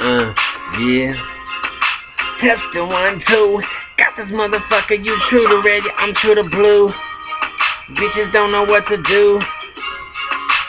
Uh, yeah. Testing one, two. Got this motherfucker, you true to red, I'm true to blue. Bitches don't know what to do.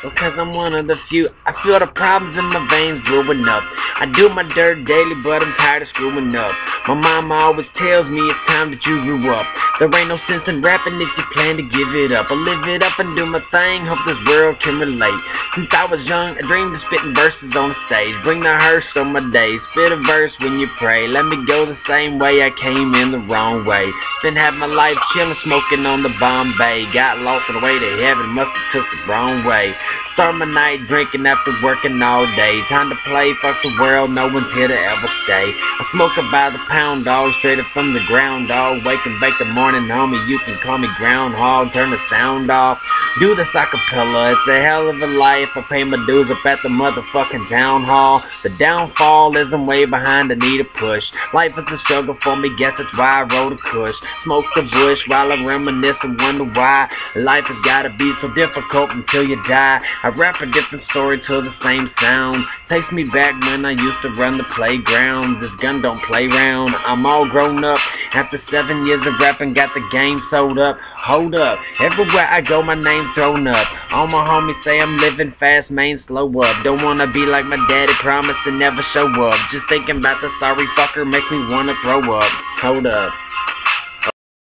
Because I'm one of the few. I feel the problems in my veins brewing up. I do my dirt daily, but I'm tired of screwing up. My mama always tells me it's time that you grew up. There ain't no sense in rapping if you plan to give it up. I live it up and do my thing, hope this world can relate. Since I was young, I dreamed of spitting verses on the stage. Bring the hearse on my days. Spit a verse when you pray. Let me go the same way I came in the wrong way. Been had my life chillin', smoking on the Bombay. Got lost on the way to heaven, must have took the wrong way. My night drinking after working all day. Time to play, fuck the world, no one's here to ever stay. I smoke about the pound dog, straight up from the ground dog. Wake and bake the morning, homie, you can call me groundhog. Turn the sound off, do this acapella. It's a hell of a life. I pay my dues up at the motherfucking town hall. The downfall is I'm way behind, I need a push. Life is a struggle for me, guess that's why I wrote a kush. Smoke the bush while I reminisce and wonder why life has gotta be so difficult until you die. I rap a different story to the same sound. Takes me back when I used to run the playground. This gun don't play round. I'm all grown up. After seven years of rapping, got the game sold up. Hold up. Everywhere I go, my name thrown up. All my homies say I'm living fast, man, slow up. Don't wanna be like my daddy, promise to never show up. Just thinking about the sorry fucker makes me wanna throw up. Hold up.